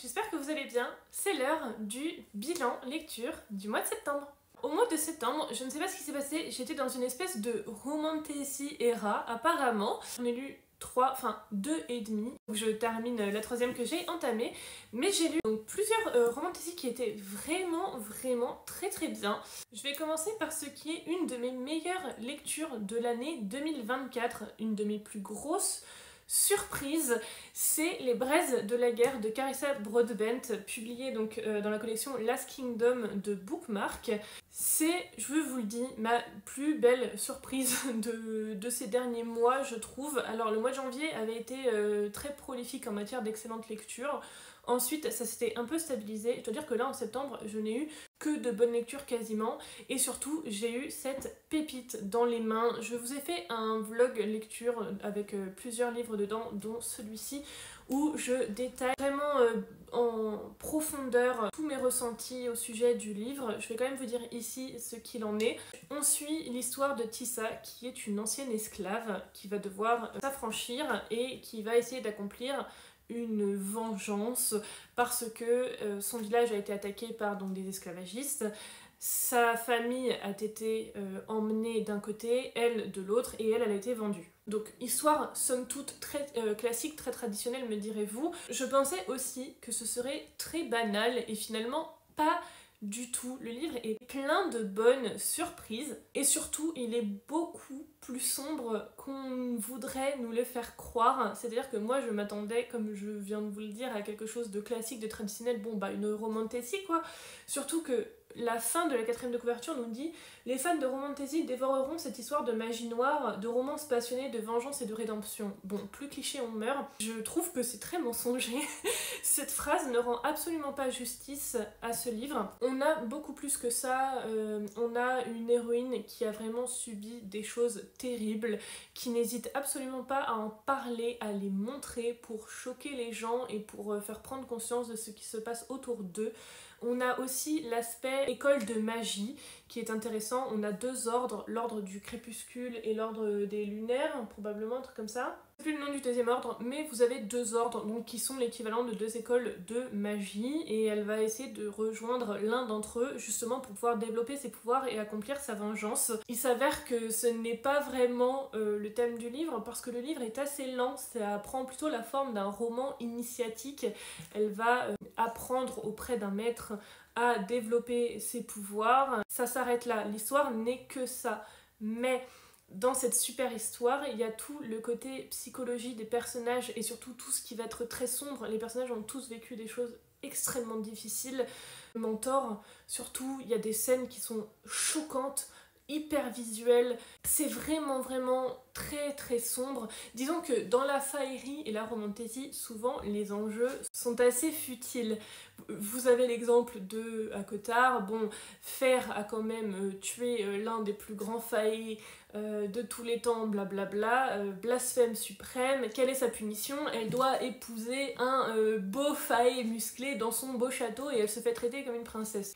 j'espère que vous allez bien. C'est l'heure du bilan lecture du mois de septembre. Au mois de septembre, je ne sais pas ce qui s'est passé, j'étais dans une espèce de romantasy era apparemment. J'en ai lu 3, enfin 2 et demi. Je termine la troisième que j'ai entamée. Mais j'ai lu plusieurs euh, qui étaient vraiment, vraiment très très bien. Je vais commencer par ce qui est une de mes meilleures lectures de l'année 2024. Une de mes plus grosses surprise, c'est Les braises de la guerre de Carissa Broadbent, publié donc euh, dans la collection Last Kingdom de Bookmark. C'est, je vous le dis, ma plus belle surprise de, ces derniers mois, je trouve. Alors le mois de janvier avait été euh, très prolifique en matière d'excellente lecture. Ensuite, ça s'était un peu stabilisé. Je dois dire que là, en septembre, je n'ai eu que de bonnes lectures quasiment. Et surtout, j'ai eu cette pépite dans les mains. Je vous ai fait un vlog lecture avec euh, plusieurs livres dedans, dont celui-ci, où je détaille vraiment euh, en profondeur tous mes ressentis au sujet du livre. Je vais quand même vous dire ici ce qu'il en est. On suit l'histoire de Tissa, qui est une ancienne esclave, qui va devoir s'affranchir et qui va essayer d'accomplir une vengeance parce que euh, son village a été attaqué par donc, des esclavagistes. Sa famille a été euh, emmenée d'un côté, elle de l'autre, et elle, a été vendue. Donc, histoire somme toute très euh, classique, très traditionnelle, me direz-vous. Je pensais aussi que ce serait très banal, et finalement pas du tout. Le livre est plein de bonnes surprises, et surtout, il est beaucoup plus sombre qu'on voudrait nous le faire croire. C'est-à-dire que moi je m'attendais, comme je viens de vous le dire, à quelque chose de classique, de traditionnel, bon bah une romantasy quoi. Surtout que la fin de la quatrième de couverture nous dit Les fans de romantasy dévoreront cette histoire de magie noire, de romance passionnée, de vengeance et de rédemption. Bon, plus cliché on meurt. Je trouve que c'est très mensonger. cette phrase ne rend absolument pas justice à ce livre. On a beaucoup plus que ça. Euh, on a une héroïne qui a vraiment subi des choses terribles, qui n'hésite absolument pas à en parler, à les montrer pour choquer les gens et pour euh, faire prendre conscience de ce qui se passe autour d'eux. On a aussi l'aspect école de magie qui est intéressant. On a deux ordres, l'ordre du crépuscule et l'ordre des lunaires, probablement un truc comme ça plus le nom du deuxième ordre, mais vous avez deux ordres donc qui sont l'équivalent de deux écoles de magie et elle va essayer de rejoindre l'un d'entre eux justement pour pouvoir développer ses pouvoirs et accomplir sa vengeance. Il s'avère que ce n'est pas vraiment euh, le thème du livre parce que le livre est assez lent, ça prend plutôt la forme d'un roman initiatique. Elle va euh, apprendre auprès d'un maître à développer ses pouvoirs. Ça s'arrête là, l'histoire n'est que ça. Mais dans cette super histoire, il y a tout le côté psychologie des personnages et surtout tout ce qui va être très sombre. Les personnages ont tous vécu des choses extrêmement difficiles. Le mentor, surtout, il y a des scènes qui sont choquantes, hyper visuelles. C'est vraiment, vraiment très, très sombre. Disons que dans la faillerie et la romantésie, souvent, les enjeux sont assez futiles. Vous avez l'exemple de Akotard. Bon, Fer a quand même euh, tué euh, l'un des plus grands faillis euh, de tous les temps, blablabla, euh, blasphème suprême, quelle est sa punition? Elle doit épouser un beau faille musclé dans son beau château et elle se fait traiter comme une princesse.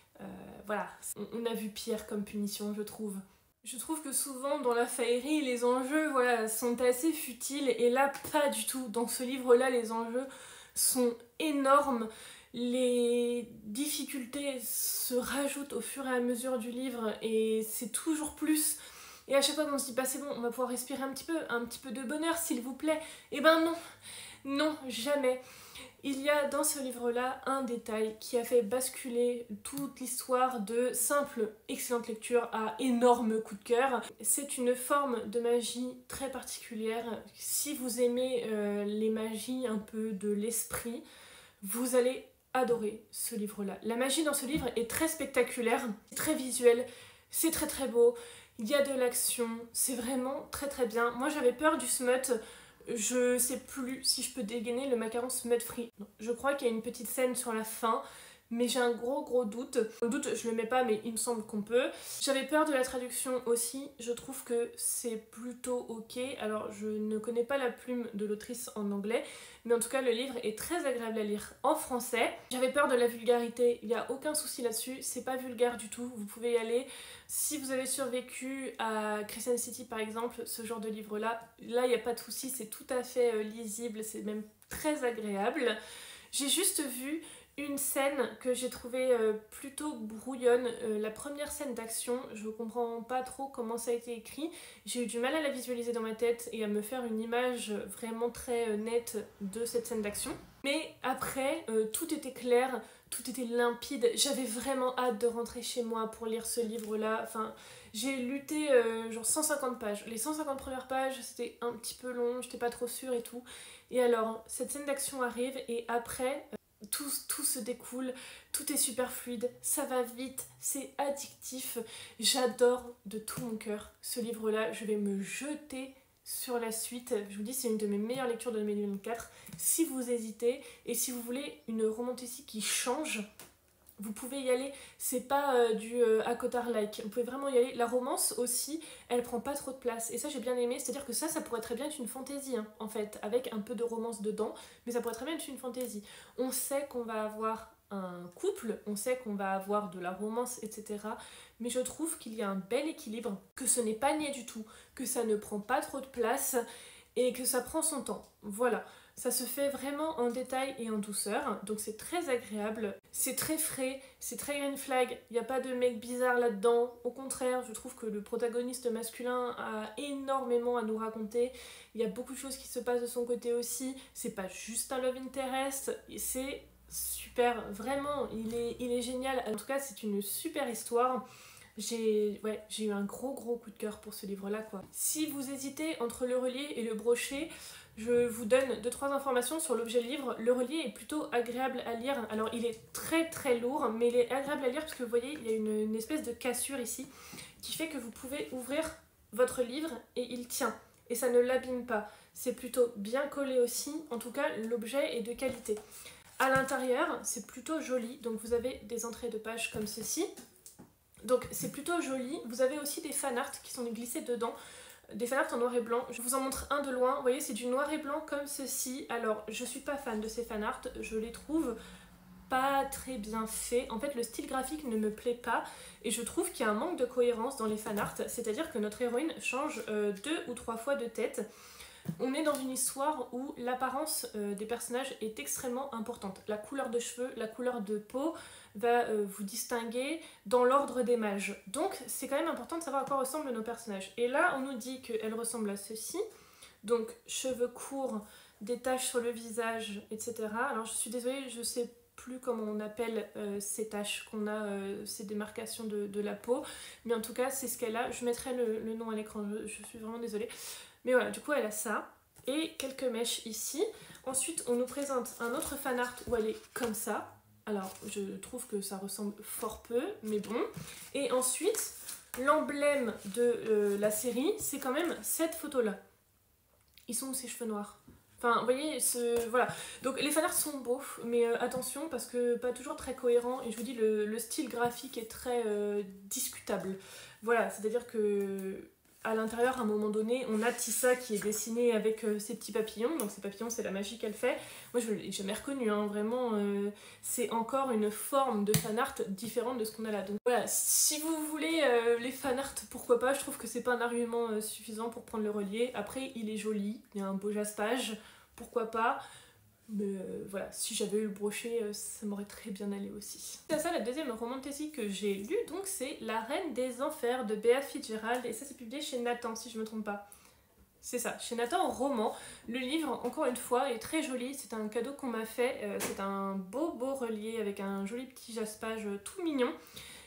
voilà, on, a vu Pierre comme punition, je trouve. Je trouve que souvent dans la faillerie, les enjeux voilà, sont assez futiles et là, pas du tout. Dans ce livre-là, les enjeux sont énormes les difficultés se rajoutent au fur et à mesure du livre et c'est toujours plus et à chaque fois qu'on se dit, bah c'est bon, on va pouvoir respirer un petit peu, un petit peu de bonheur, s'il vous plaît. Eh ben non, non, jamais. Il y a dans ce livre-là un détail qui a fait basculer toute l'histoire de simple excellente lecture à énorme coup de cœur. C'est une forme de magie très particulière. Si vous aimez euh, les magies un peu de l'esprit, vous allez adorer ce livre-là. La magie dans ce livre est très spectaculaire, très visuelle, c'est très très beau il y a de l'action, c'est vraiment très très bien. Moi j'avais peur du smut, je sais plus si je peux dégainer le macaron smut free. Je crois qu'il y a une petite scène sur la fin mais j'ai un gros gros doute. Le doute, je le mets pas, mais il me semble qu'on peut. J'avais peur de la traduction aussi, je trouve que c'est plutôt ok. Alors, je ne connais pas la plume de l'autrice en anglais, mais en tout cas, le livre est très agréable à lire en français. J'avais peur de la vulgarité, il n'y a aucun souci là-dessus, c'est pas vulgaire du tout, vous pouvez y aller. Si vous avez survécu à Christian City par exemple, ce genre de livre-là, là, il n'y a pas de souci, c'est tout à fait euh, lisible, c'est même très agréable. J'ai juste vu une scène que j'ai trouvée euh, plutôt brouillonne. Euh, la première scène d'action, je comprends pas trop comment ça a été écrit. J'ai eu du mal à la visualiser dans ma tête et à me faire une image vraiment très euh, nette de cette scène d'action. Mais après, tout était clair, tout était limpide. J'avais vraiment hâte de rentrer chez moi pour lire ce livre-là. Enfin, j'ai lutté genre 150 pages. Les 150 premières pages, c'était un petit peu long, j'étais pas trop sûre et tout. Et alors, cette scène d'action arrive et après, tout, se découle, tout est super fluide, ça va vite, c'est addictif. J'adore de tout mon cœur ce livre-là. Je vais me jeter sur la suite. Je vous dis, c'est une de mes meilleures lectures de 2024. Si vous hésitez et si vous voulez une romantique qui change, vous pouvez y aller, c'est pas euh, du euh, à like, vous pouvez vraiment y aller. La romance aussi, elle prend pas trop de place. Et ça, j'ai bien aimé, c'est-à-dire que ça, ça pourrait très bien être une fantaisie, hein, en fait, avec un peu de romance dedans, mais ça pourrait très bien être une fantaisie. On sait qu'on va avoir un couple, on sait qu'on va avoir de la romance, etc. Mais je trouve qu'il y a un bel équilibre, que ce n'est pas niais du tout, que ça ne prend pas trop de place et que ça prend son temps. Voilà. Ça se fait vraiment en détail et en douceur, donc c'est très agréable. C'est très frais, c'est très green flag, il n'y a pas de mec bizarre là-dedans. Au contraire, je trouve que le protagoniste masculin a énormément à nous raconter. Il y a beaucoup de choses qui se passent de son côté aussi. C'est pas juste un love interest, c'est super, vraiment, il est, il est génial. En tout cas, c'est une super histoire. J'ai ouais, eu un gros gros coup de cœur pour ce livre-là. quoi. Si vous hésitez entre le relier et le brochet, je vous donne 2-3 informations sur l'objet livre. Le relier est plutôt agréable à lire. Alors il est très très lourd, mais il est agréable à lire parce que vous voyez, il y a une, espèce de cassure ici qui fait que vous pouvez ouvrir votre livre et il tient. Et ça ne l'abîme pas. C'est plutôt bien collé aussi. En tout cas, l'objet est de qualité. À l'intérieur, c'est plutôt joli. Donc vous avez des entrées de pages comme ceci. Donc c'est plutôt joli. Vous avez aussi des fan art qui sont glissés dedans des fanarts en noir et blanc. Je vous en montre un de loin. Vous voyez, c'est du noir et blanc comme ceci. Alors, je suis pas fan de ces fanarts. Je les trouve pas très bien faits. En fait, le style graphique ne me plaît pas. Et je trouve qu'il y a un manque de cohérence dans les fanarts. C'est-à-dire que notre héroïne change euh, deux ou trois fois de tête. On est dans une histoire où l'apparence euh, des personnages est extrêmement importante. La couleur de cheveux, la couleur de peau va euh, vous distinguer dans l'ordre des mages. Donc c'est quand même important de savoir à quoi ressemblent nos personnages. Et là, on nous dit qu'elle ressemble à ceci. Donc cheveux courts, des taches sur le visage, etc. Alors je suis désolée, je sais plus comment on appelle euh, ces taches qu'on a, ces démarcations de, la peau. Mais en tout cas, c'est ce qu'elle a. Je mettrai le, nom à l'écran, je suis vraiment désolée. Mais voilà, du coup, elle a ça. Et quelques mèches ici. Ensuite, on nous présente un autre fan art où elle est comme ça. Alors, je trouve que ça ressemble fort peu, mais bon. Et ensuite, l'emblème de euh, la série, c'est quand même cette photo-là. Ils sont où ces cheveux noirs? Enfin, vous voyez, ce... voilà. Donc les fanarts sont beaux, mais euh, attention parce que pas toujours très cohérent. Et je vous dis, le, style graphique est très euh, discutable. Voilà, c'est-à-dire que à l'intérieur, à un moment donné, on a Tissa qui est dessinée avec euh, ses petits papillons. Donc ces papillons, c'est la magie qu'elle fait. Moi, je l'ai jamais reconnu, hein. vraiment. Euh, c'est encore une forme de fan art différente de ce qu'on a là. Donc voilà, si vous voulez euh, les fan art, pourquoi pas? Je trouve que c'est pas un argument suffisant pour prendre le relier. Après, il est joli, il y a un beau jaspage, pourquoi pas? Mais euh, voilà, si j'avais eu le brochet, euh, ça m'aurait très bien allé aussi. C'est ça la deuxième romantasy que j'ai lue, donc c'est La Reine des Enfers de Bea Fitzgerald, et ça c'est publié chez Nathan si je me trompe pas. C'est ça, chez Nathan roman. Le livre, encore une fois, est très joli. C'est un cadeau qu'on m'a fait. Euh, c'est un beau beau relié avec un joli petit jaspage tout mignon.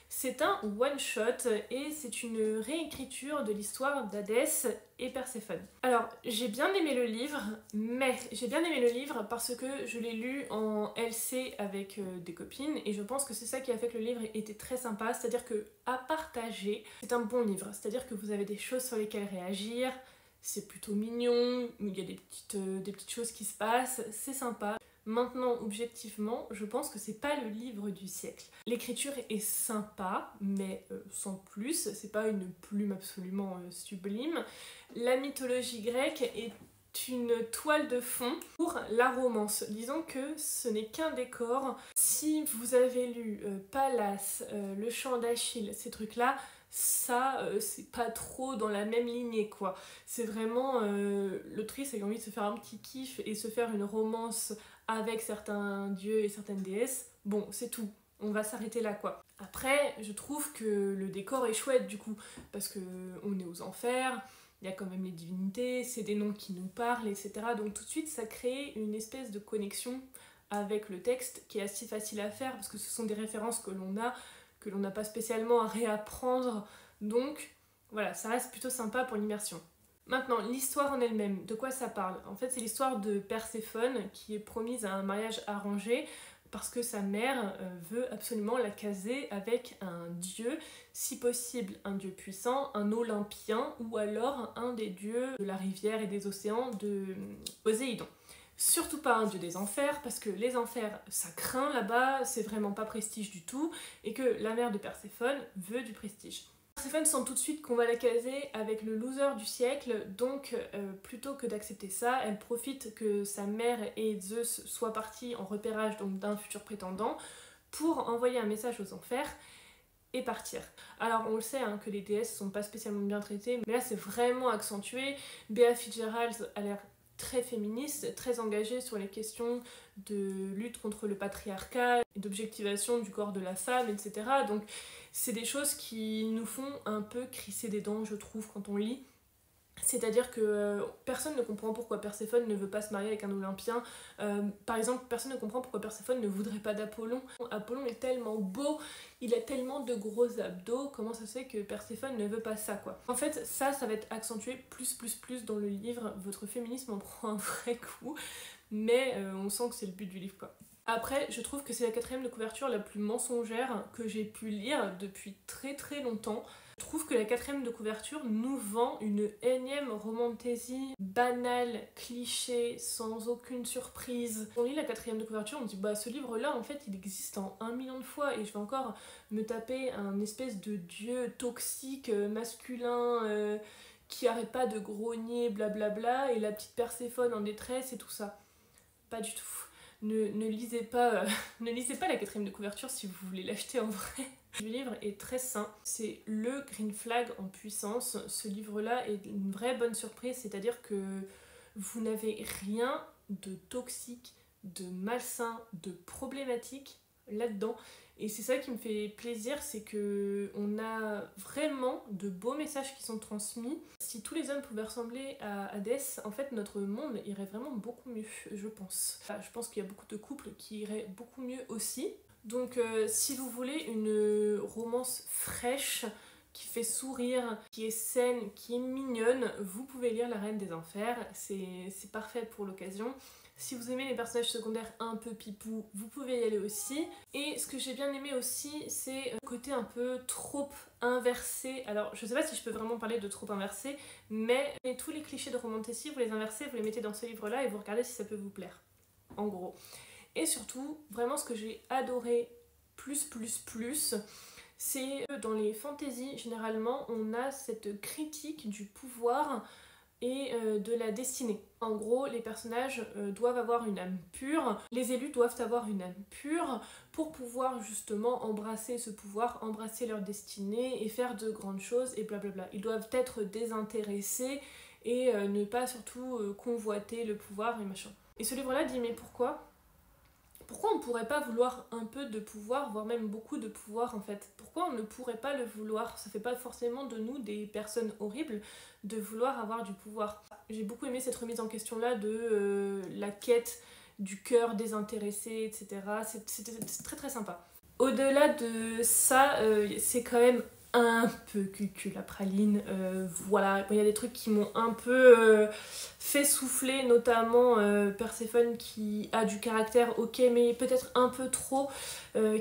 C'est un one-shot et c'est une réécriture de l'histoire d'Hadès et Perséphone. Alors, j'ai bien aimé le livre, mais j'ai bien aimé le livre parce que je l'ai lu en LC avec euh, des copines et je pense que c'est ça qui a fait que le livre était très sympa, c'est-à-dire que à partager, c'est un bon livre, c'est-à-dire que vous avez des choses sur lesquelles réagir, c'est plutôt mignon, il y a des petites, euh, des petites choses qui se passent, c'est sympa. Maintenant, objectivement, je pense que c'est pas le livre du siècle. L'écriture est sympa, mais euh, sans plus, c'est pas une plume absolument euh, sublime. La mythologie grecque est une toile de fond pour la romance. Disons que ce n'est qu'un décor. Si vous avez lu euh, Pallas, Le chant d'Achille, ces trucs-là, ça, euh, c'est pas trop dans la même lignée, quoi. C'est vraiment euh, l'autrice a envie de se faire un petit kiff et se faire une romance avec certains dieux et certaines déesses. Bon, c'est tout. On va s'arrêter là, quoi. Après, je trouve que le décor est chouette, du coup, parce que on est aux enfers, il y a quand même les divinités, c'est des noms qui nous parlent, etc. Donc tout de suite, ça crée une espèce de connexion avec le texte qui est assez facile à faire parce que ce sont des références que l'on a, que l'on n'a pas spécialement à réapprendre. Donc voilà, ça reste plutôt sympa pour l'immersion. Maintenant, l'histoire en elle-même, de quoi ça parle? En fait, c'est l'histoire de Perséphone qui est promise à un mariage arrangé parce que sa mère euh, veut absolument la caser avec un dieu, si possible un dieu puissant, un olympien ou alors un des dieux de la rivière et des océans de Poséidon. Surtout pas un dieu des enfers, parce que les enfers, ça craint là-bas, c'est vraiment pas prestige du tout, et que la mère de Perséphone veut du prestige. Perséphone sent tout de suite qu'on va la caser avec le loser du siècle, donc euh, plutôt que d'accepter ça, elle profite que sa mère et Zeus soient partis en repérage d'un futur prétendant pour envoyer un message aux enfers et partir. Alors on le sait hein, que les déesses sont pas spécialement bien traitées, mais là c'est vraiment accentué. Bea Fitzgerald a l'air très féministe, très engagée sur les questions de lutte contre le patriarcat, d'objectivation du corps de la femme, etc. Donc c'est des choses qui nous font un peu crisser des dents, je trouve, quand on lit. C'est-à-dire que euh, personne ne comprend pourquoi Perséphone ne veut pas se marier avec un Olympien. Euh, par exemple, personne ne comprend pourquoi Perséphone ne voudrait pas d'Apollon. Apollon est tellement beau, il a tellement de gros abdos, comment ça se fait que Perséphone ne veut pas ça quoi? En fait, ça, ça va être accentué plus plus plus dans le livre. Votre féminisme en prend un vrai coup, mais euh, on sent que c'est le but du livre quoi. Après, je trouve que c'est la quatrième de couverture la plus mensongère que j'ai pu lire depuis très très longtemps. Je trouve que la quatrième de couverture nous vend une énième romantaisie banale, cliché, sans aucune surprise. On lit la quatrième de couverture, on dit bah ce livre là en fait il existe un million de fois et je vais encore me taper un espèce de dieu toxique, euh, masculin, euh, qui arrête pas de grogner, blablabla, et la petite Perséphone en détresse et tout ça. Pas du tout. Ne, ne lisez pas, euh, ne lisez pas la quatrième de couverture si vous voulez l'acheter en vrai. Le livre est très sain, c'est le Green Flag en puissance. Ce livre-là est une vraie bonne surprise, c'est-à-dire que vous n'avez rien de toxique, de malsain, de problématique là-dedans. Et c'est ça qui me fait plaisir, c'est que on a vraiment de beaux messages qui sont transmis. Si tous les hommes pouvaient ressembler à Hadès, en fait notre monde irait vraiment beaucoup mieux, je pense. je pense qu'il y a beaucoup de couples qui iraient beaucoup mieux aussi. Donc euh, si vous voulez une romance fraîche, qui fait sourire, qui est saine, qui est mignonne, vous pouvez lire La Reine des Enfers, c'est parfait pour l'occasion. Si vous aimez les personnages secondaires un peu pipou, vous pouvez y aller aussi. Et ce que j'ai bien aimé aussi, c'est le côté un peu trop inversé. Alors, je sais pas si je peux vraiment parler de trop inversé, mais tous les clichés de romanticisme, vous les inversez, vous les mettez dans ce livre-là et vous regardez si ça peut vous plaire. En gros. Et surtout, vraiment ce que j'ai adoré plus plus plus, c'est dans les fantaisies, généralement, on a cette critique du pouvoir et euh, de la destinée. En gros, les personnages euh, doivent avoir une âme pure, les élus doivent avoir une âme pure pour pouvoir justement embrasser ce pouvoir, embrasser leur destinée et faire de grandes choses et blablabla. Ils doivent être désintéressés et euh, ne pas surtout convoiter le pouvoir et machin. Et ce livre-là dit mais pourquoi? Pourquoi on ne pourrait pas vouloir un peu de pouvoir, voire même beaucoup de pouvoir en fait? Pourquoi on ne pourrait pas le vouloir? Ça fait pas forcément de nous des personnes horribles de vouloir avoir du pouvoir. J'ai beaucoup aimé cette remise en question là de euh, la quête du cœur désintéressé, etc. C'est très très sympa. Au-delà de ça, euh, c'est quand même un peu cucu la praline. Euh, voilà, il y a des trucs qui m'ont un peu euh, fait souffler, notamment euh, Perséphone qui a du caractère, ok, mais peut-être un peu trop,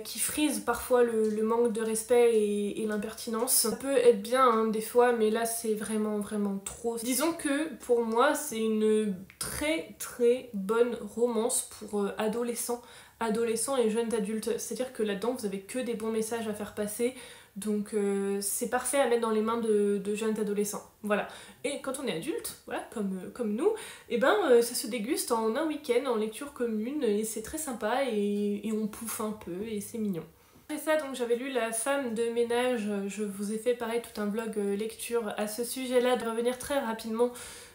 qui frise parfois le, manque de respect et, l'impertinence. Ça peut être bien hein, des fois, mais là c'est vraiment vraiment trop. Disons que pour moi c'est une très très bonne romance pour adolescents, adolescents et jeunes adultes. C'est-à-dire que là-dedans vous avez que des bons messages à faire passer donc euh, c'est parfait à mettre dans les mains de, jeunes adolescents. Voilà. Et quand on est adulte, voilà, comme, euh, comme nous, et eh ben euh, ça se déguste en un week-end en lecture commune et c'est très sympa et, et on pouffe un peu et c'est mignon. Après ça, donc j'avais lu La femme de ménage, je vous ai fait pareil tout un vlog lecture à ce sujet-là, de revenir très rapidement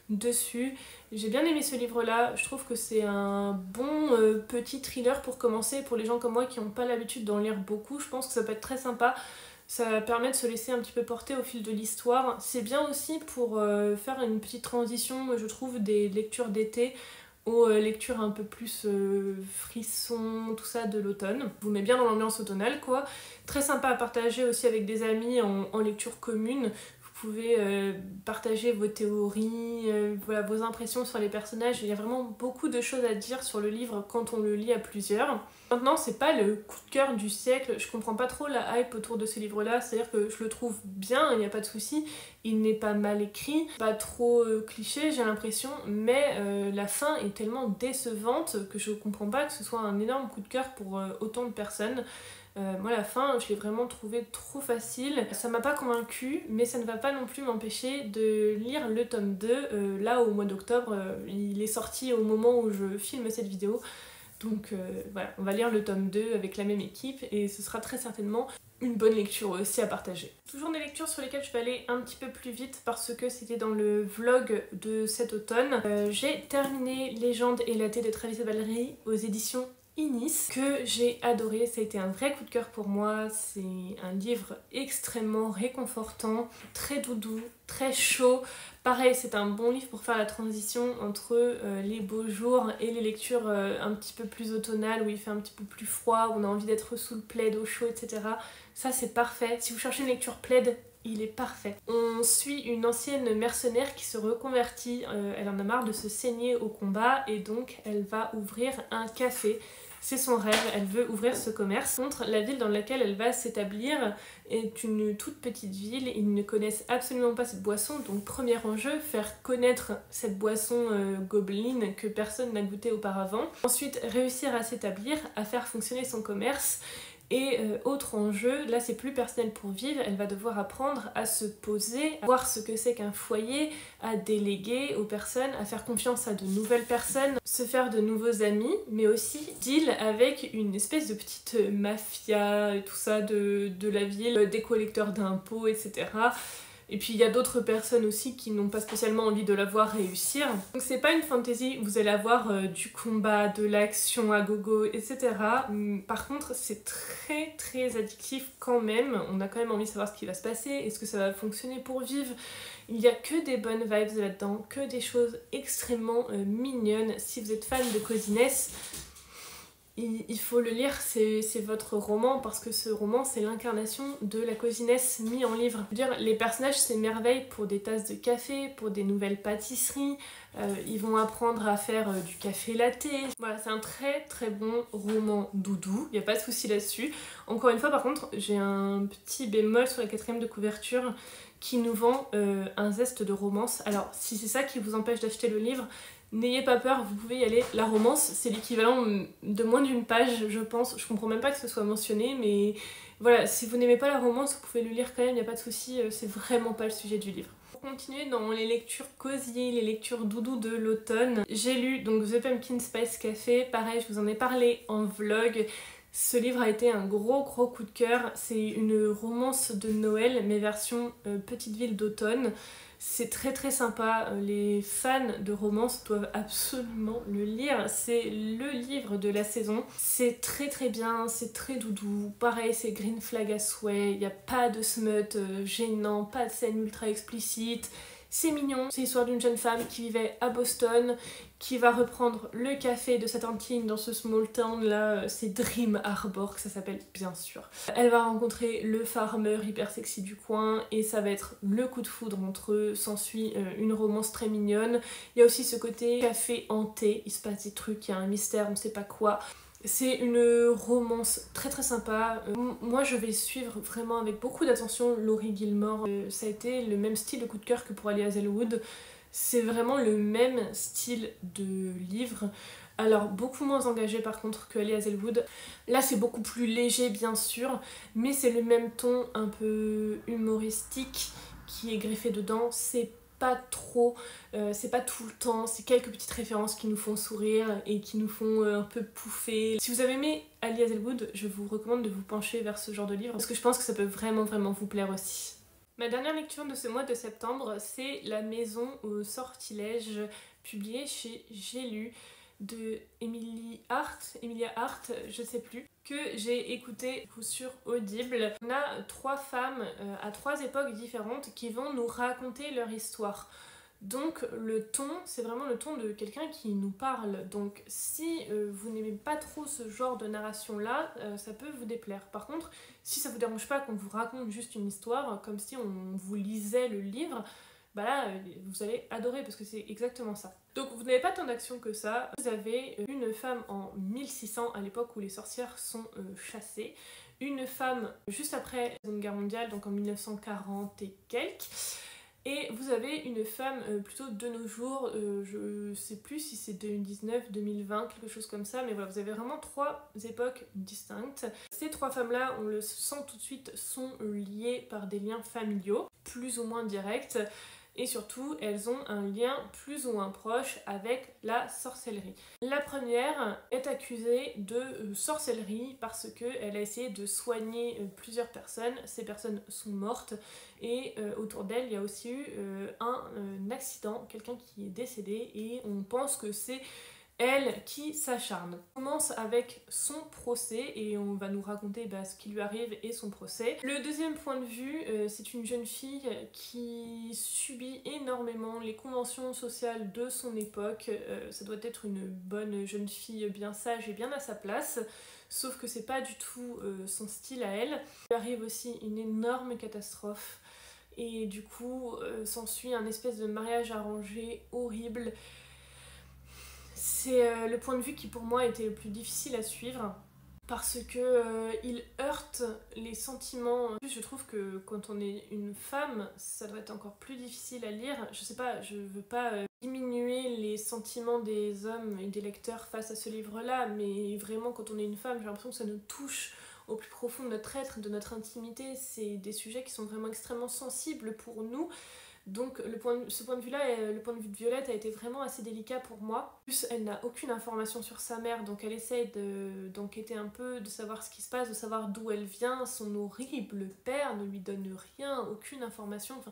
dessus. J'ai bien aimé ce livre-là, je trouve que c'est un bon petit thriller pour commencer, pour les gens comme moi qui n'ont pas l'habitude d'en lire beaucoup, je pense que ça peut être très sympa. Ça permet de se laisser un petit peu porter au fil de l'histoire. C'est bien aussi pour euh, faire une petite transition, je trouve, des lectures d'été aux euh, lectures un peu plus frissons, tout ça de l'automne. Vous met bien dans l'ambiance automnale quoi. Très sympa à partager aussi avec des amis en lecture commune pouvez euh, partager vos théories, euh, vos impressions sur les personnages. Il y a vraiment beaucoup de choses à dire sur le livre quand on le lit à plusieurs. Maintenant, c'est pas le coup de cœur du siècle, je comprends pas trop la hype autour de ce livre-là, c'est-à-dire que je le trouve bien, il n'y a pas de souci, il n'est pas mal écrit, pas trop euh, cliché, j'ai l'impression, mais la fin est tellement décevante que je comprends pas que ce soit un énorme coup de cœur pour autant de personnes. Euh, moi, la fin, je l'ai vraiment trouvé trop facile. Ça m'a pas convaincu, mais ça ne va pas non plus m'empêcher de lire le tome 2. Euh, là, au mois d'octobre, euh, il est sorti au moment où je filme cette vidéo. Donc voilà, on va lire le tome 2 avec la même équipe et ce sera très certainement une bonne lecture aussi à partager. Toujours des lectures sur lesquelles je vais aller un petit peu plus vite parce que c'était dans le vlog de cet automne. J'ai terminé Légende et la thé de Travis Valerie aux éditions que j'ai adoré, ça a été un vrai coup de cœur pour moi, c'est un livre extrêmement réconfortant, très doudou, très chaud. Pareil, c'est un bon livre pour faire la transition entre euh, les beaux jours et les lectures euh, un petit peu plus automnales où il fait un petit peu plus froid, où on a envie d'être sous le plaid au chaud, etc. Ça c'est parfait. Si vous cherchez une lecture plaid, il est parfait. On suit une ancienne mercenaire qui se reconvertit, euh, elle en a marre de se saigner au combat et donc elle va ouvrir un café c'est son rêve, elle veut ouvrir ce commerce. Contre, la ville dans laquelle elle va s'établir est une toute petite ville, ils ne connaissent absolument pas cette boisson, donc premier enjeu, faire connaître cette boisson euh, gobeline que personne n'a goûté auparavant. Ensuite, réussir à s'établir, à faire fonctionner son commerce et euh, autre enjeu, là c'est plus personnel pour vivre, elle va devoir apprendre à se poser, à voir ce que c'est qu'un foyer, à déléguer aux personnes, à faire confiance à de nouvelles personnes, se faire de nouveaux amis, mais aussi deal avec une espèce de petite mafia et tout ça de, de la ville, des collecteurs d'impôts, etc. Et puis il y a d'autres personnes aussi qui n'ont pas spécialement envie de la voir réussir. Donc c'est pas une fantasy, vous allez avoir euh, du combat, de l'action à gogo, etc. Hum, par contre, c'est très très addictif quand même. On a quand même envie de savoir ce qui va se passer, est-ce que ça va fonctionner pour vivre. Il y a que des bonnes vibes là-dedans, que des choses extrêmement euh, mignonnes. Si vous êtes fan de cosiness, il, faut le lire, c'est votre roman, parce que ce roman, c'est l'incarnation de la cosinesse mis en livre. Dire, les personnages s'émerveillent pour des tasses de café, pour des nouvelles pâtisseries, euh, ils vont apprendre à faire euh, du café latte. Voilà, c'est un très très bon roman doudou, il n'y a pas de souci là-dessus. Encore une fois, par contre, j'ai un petit bémol sur la quatrième de couverture qui nous vend euh, un zeste de romance. Alors, si c'est ça qui vous empêche d'acheter le livre, N'ayez pas peur, vous pouvez y aller. La romance, c'est l'équivalent de moins d'une page, je pense. Je comprends même pas que ce soit mentionné, mais voilà, si vous n'aimez pas la romance, vous pouvez le lire quand même, il a pas de souci, euh, c'est vraiment pas le sujet du livre. Pour continuer dans les lectures cosy, les lectures doudou de l'automne, j'ai lu donc The Pumpkin Spice Café, pareil, je vous en ai parlé en vlog. Ce livre a été un gros gros coup de cœur. C'est une romance de Noël, mais version euh, petite ville d'automne. C'est très très sympa, les fans de romance doivent absolument le lire. C'est le livre de la saison. C'est très très bien, c'est très doudou. Pareil, c'est green flag à souhait, il n'y a pas de smut euh, gênant, pas de scène ultra explicite. C'est mignon, c'est l'histoire d'une jeune femme qui vivait à Boston, qui va reprendre le café de sa tantine dans ce small town là, c'est Dream Harbor que ça s'appelle bien sûr. Elle va rencontrer le farmer hyper sexy du coin et ça va être le coup de foudre entre eux, s'ensuit euh, une romance très mignonne. Il y a aussi ce côté café hanté, il se passe des trucs, il y a un mystère, on sait pas quoi. C'est une romance très très sympa. Euh, moi je vais suivre vraiment avec beaucoup d'attention Laurie Gilmore. Euh, ça a été le même style de coup de cœur que pour Ali Hazelwood. C'est vraiment le même style de livre. Alors beaucoup moins engagé par contre que Ali Hazelwood. Là c'est beaucoup plus léger bien sûr, mais c'est le même ton un peu humoristique qui est greffé dedans. C'est pas trop, euh, c'est pas tout le temps, c'est quelques petites références qui nous font sourire et qui nous font euh, un peu pouffer. Si vous avez aimé Ali Hazelwood, je vous recommande de vous pencher vers ce genre de livre parce que je pense que ça peut vraiment vraiment vous plaire aussi. Ma dernière lecture de ce mois de septembre, c'est La maison au sortilège, publié chez J'ai lu de Emily Hart, Emilia Hart, je sais plus, que j'ai écouté sur Audible. On a trois femmes euh, à trois époques différentes qui vont nous raconter leur histoire. Donc le ton, c'est vraiment le ton de quelqu'un qui nous parle. Donc si euh, vous n'aimez pas trop ce genre de narration-là, euh, ça peut vous déplaire. Par contre, si ça vous dérange pas qu'on vous raconte juste une histoire, comme si on vous lisait le livre, bah là, euh, vous allez adorer parce que c'est exactement ça. Donc vous n'avez pas tant d'action que ça. Vous avez une femme en 1600, à l'époque où les sorcières sont chassées, une femme juste après la Seconde Guerre mondiale, donc en 1940 et quelques, et vous avez une femme euh, plutôt de nos jours, euh, je sais plus si c'est 2019, 2020, quelque chose comme ça, mais voilà, vous avez vraiment trois époques distinctes. Ces trois femmes-là, on le sent tout de suite, sont liées par des liens familiaux, plus ou moins directs et surtout elles ont un lien plus ou moins proche avec la sorcellerie. La première est accusée de euh, sorcellerie parce qu'elle a essayé de soigner euh, plusieurs personnes, ces personnes sont mortes et euh, autour d'elle il y a aussi eu un accident, quelqu'un qui est décédé et on pense que c'est elle qui s'acharne. On commence avec son procès et on va nous raconter bah, ce qui lui arrive et son procès. Le deuxième point de vue, euh, c'est une jeune fille qui subit énormément les conventions sociales de son époque. Euh, ça doit être une bonne jeune fille bien sage et bien à sa place. Sauf que c'est pas du tout euh, son style à elle. Il arrive aussi une énorme catastrophe et du coup s'ensuit un espèce de mariage arrangé horrible c'est euh, le point de vue qui pour moi était le plus difficile à suivre parce que euh, il heurte les sentiments. En plus, je trouve que quand on est une femme, ça doit être encore plus difficile à lire. Je sais pas, je veux pas euh, diminuer les sentiments des hommes et des lecteurs face à ce livre-là, mais vraiment quand on est une femme, j'ai l'impression que ça nous touche au plus profond de notre être, de notre intimité. C'est des sujets qui sont vraiment extrêmement sensibles pour nous. Donc le point ce point de vue-là, euh, le point de vue de Violette a été vraiment assez délicat pour moi. En plus, elle n'a aucune information sur sa mère, donc elle essaye d'enquêter un peu, de savoir ce qui se passe, de savoir d'où elle vient. Son horrible père ne lui donne rien, aucune information. Enfin,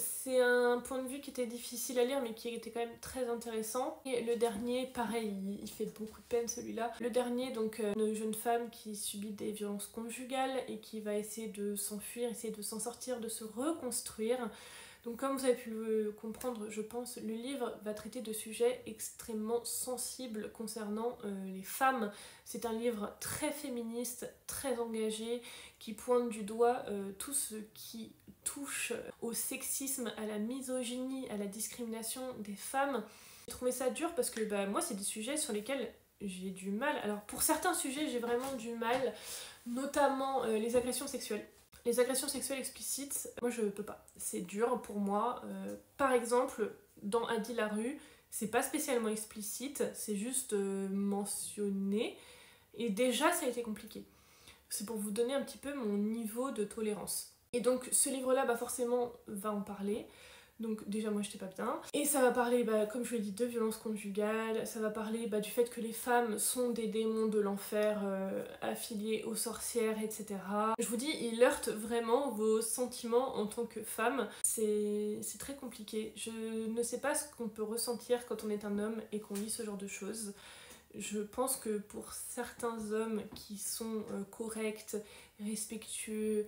c'est un point de vue qui était difficile à lire mais qui était quand même très intéressant. Et le dernier, pareil, il fait beaucoup de peine celui-là. Le dernier, donc euh, une jeune femme qui subit des violences conjugales et qui va essayer de s'enfuir, essayer de s'en sortir, de se reconstruire. Donc comme vous avez pu le comprendre, je pense, le livre va traiter de sujets extrêmement sensibles concernant euh, les femmes. C'est un livre très féministe, très engagé, qui pointe du doigt euh, tout ce qui touche au sexisme, à la misogynie, à la discrimination des femmes. J'ai trouvé ça dur parce que bah, moi, c'est des sujets sur lesquels j'ai du mal. Alors pour certains sujets, j'ai vraiment du mal, notamment euh, les agressions sexuelles. Les agressions sexuelles explicites, moi je peux pas. C'est dur pour moi. Euh, par exemple, dans Adi la rue, c'est pas spécialement explicite, c'est juste euh, mentionné. Et déjà, ça a été compliqué. C'est pour vous donner un petit peu mon niveau de tolérance. Et donc, ce livre-là, bah forcément, va en parler. Donc déjà moi j'étais pas bien. Et ça va parler, bah, comme je l'ai dit, de violence conjugale, ça va parler bah, du fait que les femmes sont des démons de l'enfer euh, affiliés aux sorcières, etc. Je vous dis, il heurte vraiment vos sentiments en tant que femme. C'est très compliqué. Je ne sais pas ce qu'on peut ressentir quand on est un homme et qu'on lit ce genre de choses. Je pense que pour certains hommes qui sont euh, corrects, respectueux,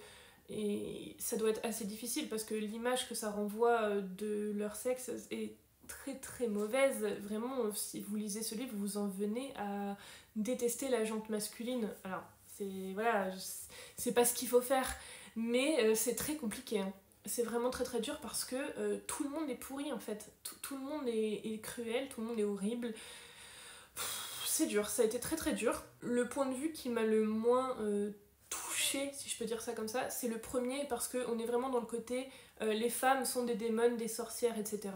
et ça doit être assez difficile parce que l'image que ça renvoie euh, de leur sexe est très très mauvaise. Vraiment, si vous lisez ce livre, vous en venez à détester la jante masculine. Alors, c'est voilà, c'est pas ce qu'il faut faire, mais euh, c'est très compliqué. Hein. C'est vraiment très très dur parce que euh, tout le monde est pourri en fait. Tout, le monde est, cruel, tout le monde est horrible. C'est dur, ça a été très très dur. Le point de vue qui m'a le moins si je peux dire ça comme ça, c'est le premier parce qu'on est vraiment dans le côté euh, les femmes sont des démons, des sorcières, etc.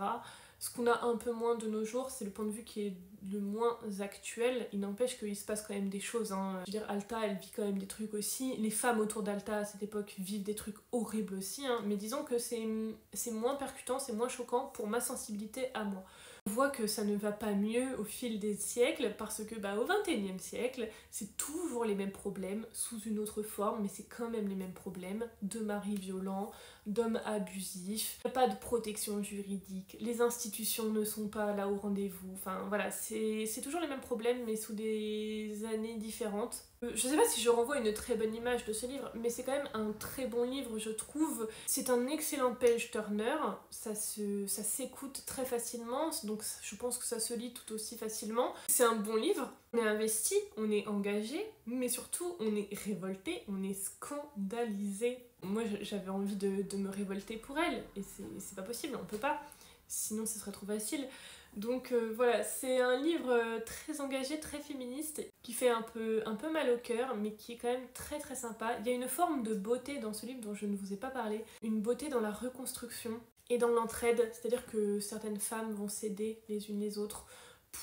Ce qu'on a un peu moins de nos jours, c'est le point de vue qui est le moins actuel. Il n'empêche qu'il se passe quand même des choses. Hein. Je veux dire, Alta, elle vit quand même des trucs aussi. Les femmes autour d'Alta à cette époque vivent des trucs horribles aussi. Hein. Mais disons que c'est moins percutant, c'est moins choquant pour ma sensibilité à moi. On voit que ça ne va pas mieux au fil des siècles parce que bah, au XXIe siècle, c'est toujours les mêmes problèmes sous une autre forme, mais c'est quand même les mêmes problèmes de maris violents, d'hommes abusifs, pas de protection juridique, les institutions ne sont pas là au rendez-vous, enfin voilà, c'est toujours les mêmes problèmes mais sous des années différentes. Euh, je sais pas si je renvoie une très bonne image de ce livre, mais c'est quand même un très bon livre, je trouve. C'est un excellent page turner, ça s'écoute très facilement, donc je pense que ça se lit tout aussi facilement. C'est un bon livre, on est investi, on est engagé, mais surtout on est révolté, on est scandalisé. Moi j'avais envie de, me révolter pour elle, et c'est pas possible, on peut pas, sinon ce serait trop facile. Donc euh, voilà, c'est un livre euh, très engagé, très féministe, qui fait un peu, un peu mal au cœur, mais qui est quand même très très sympa. Il y a une forme de beauté dans ce livre dont je ne vous ai pas parlé, une beauté dans la reconstruction et dans l'entraide, c'est-à-dire que certaines femmes vont s'aider les unes les autres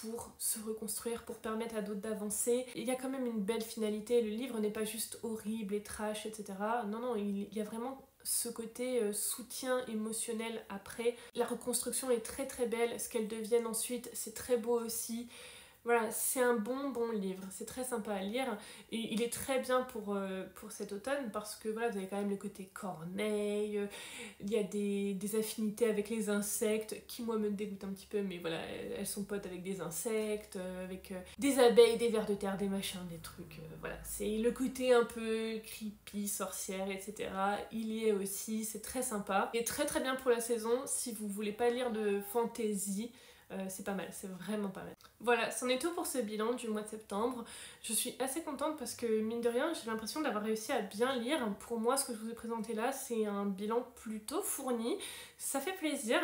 pour se reconstruire, pour permettre à d'autres d'avancer. Il y a quand même une belle finalité, le livre n'est pas juste horrible et trash, etc. Non, non, il y a vraiment ce côté euh, soutien émotionnel après. La reconstruction est très très belle, ce qu'elle devienne ensuite, c'est très beau aussi. Voilà, c'est un bon bon livre, c'est très sympa à lire. Et il est très bien pour, euh, cet automne parce que voilà, vous avez quand même le côté corneille, il y a des, affinités avec les insectes qui moi me dégoûtent un petit peu mais voilà, elles sont potes avec des insectes, euh, avec euh, des abeilles, des vers de terre, des machins, des trucs, voilà, c'est le côté un peu creepy, sorcière, etc. Il y est aussi, c'est très sympa. Et très très bien pour la saison. Si vous voulez pas lire de fantasy c'est pas mal, c'est vraiment pas mal. Voilà, c'en est tout pour ce bilan du mois de septembre. Je suis assez contente parce que mine de rien, j'ai l'impression d'avoir réussi à bien lire. Pour moi, ce que je vous ai présenté là, c'est un bilan plutôt fourni. Ça fait plaisir.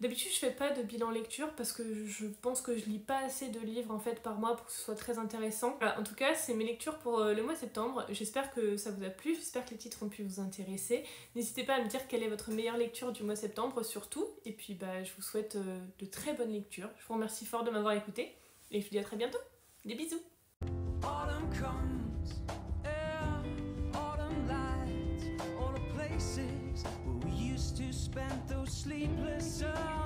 D'habitude, je fais pas de bilan lecture parce que je pense que je lis pas assez de livres en fait par mois pour que ce soit très intéressant. en tout cas, c'est mes lectures pour euh, le mois de septembre. J'espère que ça vous a plu, j'espère que les titres ont pu vous intéresser. N'hésitez pas à me dire quelle est votre meilleure lecture du mois de septembre surtout. Et puis, bah, je vous souhaite euh, de très bonnes lectures je vous remercie fort de m'avoir écouté et je vous dis à très bientôt. Des bisous. to spend those sleepless hours.